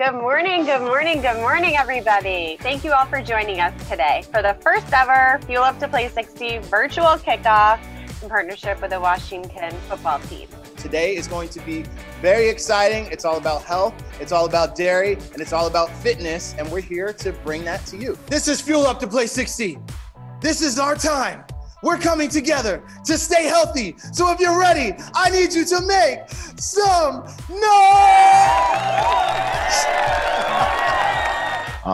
Good morning, good morning, good morning, everybody. Thank you all for joining us today for the first ever Fuel Up to Play 60 virtual kickoff in partnership with the Washington football team. Today is going to be very exciting. It's all about health, it's all about dairy, and it's all about fitness, and we're here to bring that to you. This is Fuel Up to Play 60. This is our time. We're coming together to stay healthy. So if you're ready, I need you to make some noise.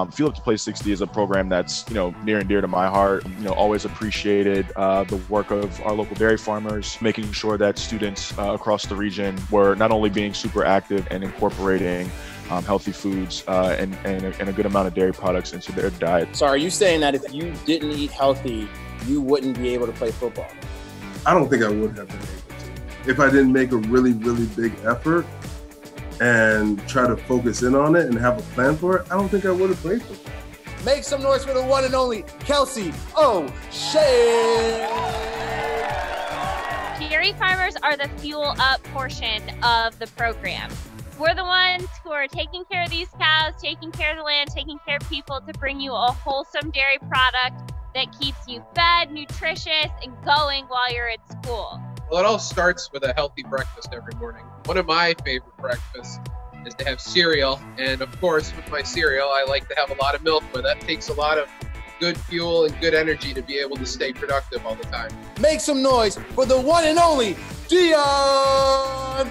Um, Fuel Up to Play 60 is a program that's you know near and dear to my heart. You know, always appreciated uh, the work of our local dairy farmers, making sure that students uh, across the region were not only being super active and incorporating um, healthy foods uh, and, and a, and a good amount of dairy products into their diet. So, are you saying that if you didn't eat healthy, you wouldn't be able to play football? I don't think I would have been able to. If I didn't make a really, really big effort and try to focus in on it and have a plan for it, I don't think I would have played football. Make some noise for the one and only Kelsey O'Shea. Dairy farmers are the fuel up portion of the program. We're the ones who are taking care of these cows, taking care of the land, taking care of people to bring you a wholesome dairy product that keeps you fed, nutritious, and going while you're at school. Well, it all starts with a healthy breakfast every morning. One of my favorite breakfasts is to have cereal. And of course, with my cereal, I like to have a lot of milk, but that takes a lot of good fuel and good energy to be able to stay productive all the time. Make some noise for the one and only Dion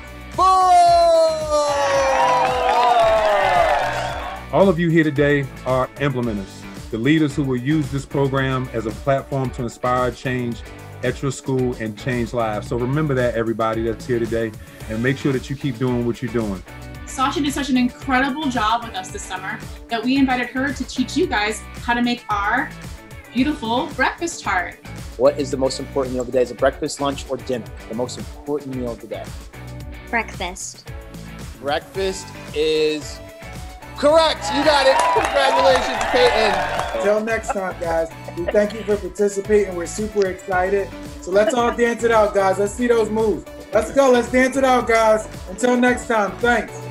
All of you here today are implementers, the leaders who will use this program as a platform to inspire change at your school and change lives. So remember that, everybody that's here today, and make sure that you keep doing what you're doing. Sasha did such an incredible job with us this summer that we invited her to teach you guys how to make our beautiful breakfast tart. What is the most important meal of the day? Is it breakfast, lunch, or dinner? The most important meal of the day. Breakfast. Breakfast is correct. You got it. Congratulations, Peyton. Until next time, guys. We thank you for participating. We're super excited. So let's all dance it out, guys. Let's see those moves. Let's go. Let's dance it out, guys. Until next time. Thanks.